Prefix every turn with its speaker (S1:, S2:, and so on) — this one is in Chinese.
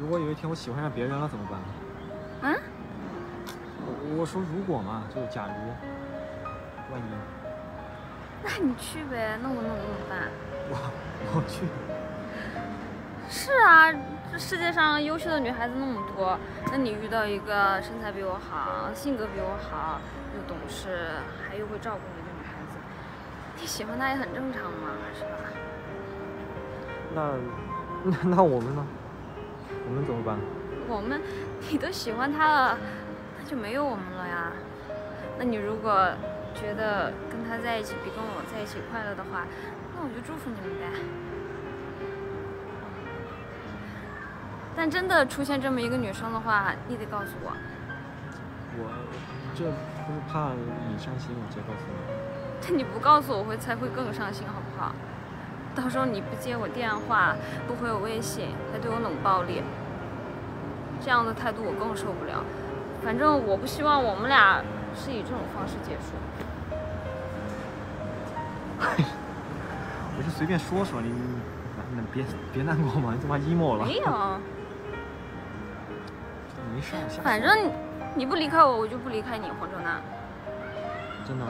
S1: 如果有一天我喜欢上别人了怎么办？
S2: 啊？
S1: 我我说如果嘛，就假如，万一，
S2: 那你去呗，那我能怎么办？
S1: 我 我去，
S2: 是啊，这世界上优秀的女孩子那么多，那你遇到一个身材比我好、性格比我好、又懂事，还又会照顾你的女孩子，你喜欢她也很正常嘛，是吧？
S1: 那那 那我们呢？我们
S2: 你都喜欢他了，那就没有我们了呀。那你如果觉得跟他在一起比跟我在一起快乐的话，那我就祝福你们呗。但真的出现这么一个女生的话，你得告诉我。
S1: 我这不是怕你伤心，我直接告诉你。
S2: 但你不告诉我，我会才会更伤心，好不好？到时候你不接我电话，不回我微信，还对我冷暴力，这样的态度我更受不了。反正我不希望我们俩是以这种方式结束。
S1: 我就随便说说你，你别别难过嘛，你怎么 emo 了？
S2: 没有，
S1: 没事，
S2: 反正你不离开我，我就不离开你，黄正南。
S1: 真的。